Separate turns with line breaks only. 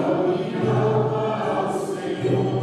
Lord, I'll say.